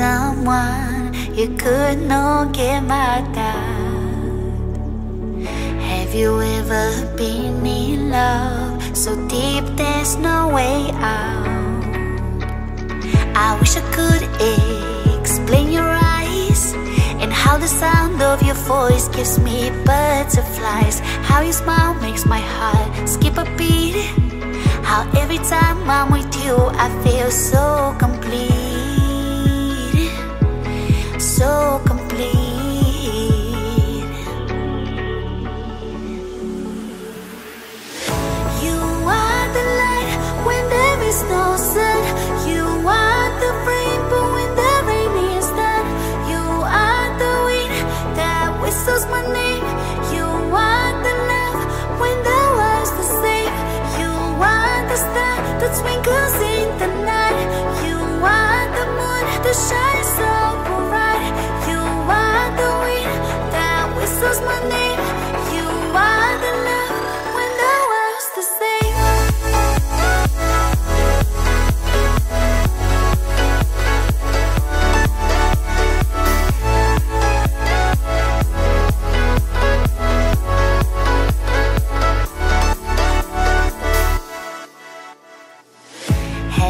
someone you could not get my doubt. Have you ever been in love so deep there's no way out? I wish I could explain your eyes and how the sound of your voice gives me butterflies. How your smile makes my heart skip a beat. How every time I'm with you, I feel so complete. That whistles my name. You are the twinkles in the night. You are the moon that shines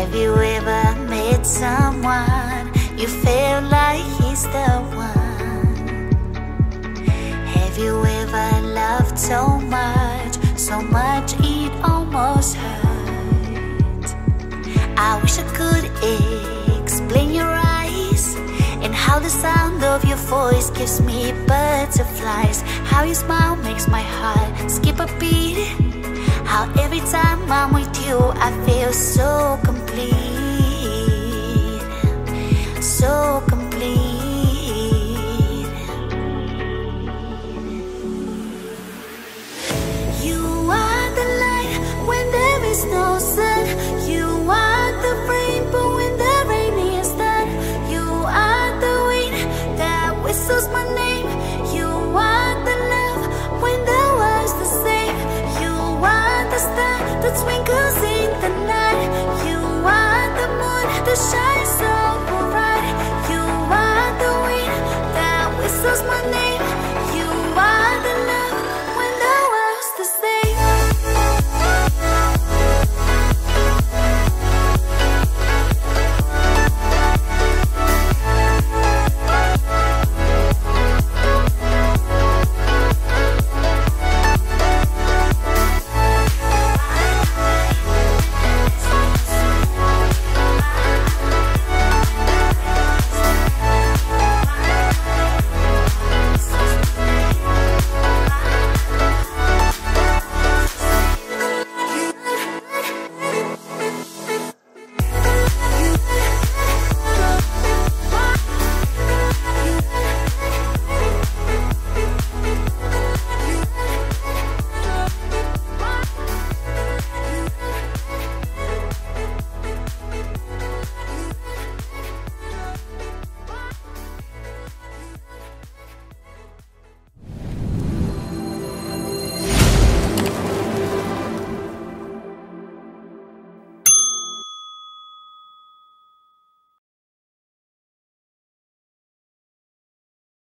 Have you ever met someone you feel like he's the one? Have you ever loved so much, so much it almost hurt? I wish I could explain your eyes and how the sound of your voice gives me butterflies. How your smile makes my heart skip a beat. How every time I'm with you, I feel so You are